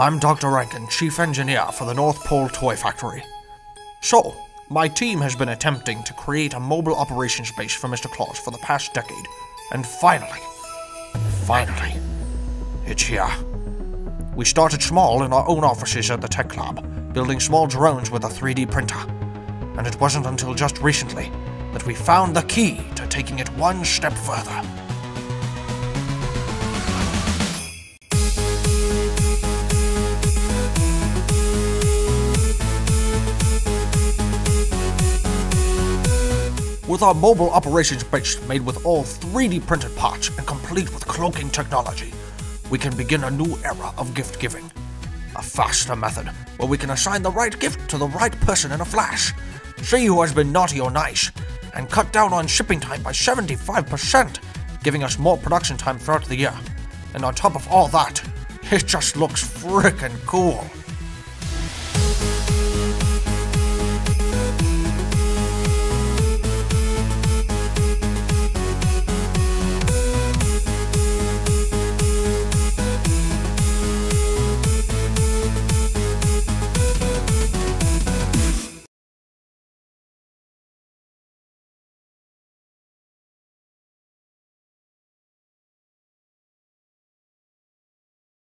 I'm Dr. Rankin, Chief Engineer for the North Pole Toy Factory. So, my team has been attempting to create a mobile operations base for Mr. Claus for the past decade, and finally, finally, it's here. We started small in our own offices at the Tech Lab, building small drones with a 3D printer. And it wasn't until just recently that we found the key to taking it one step further. With our mobile operations base made with all 3D printed parts and complete with cloaking technology, we can begin a new era of gift giving. A faster method where we can assign the right gift to the right person in a flash, see who has been naughty or nice, and cut down on shipping time by 75%, giving us more production time throughout the year. And on top of all that, it just looks frickin' cool.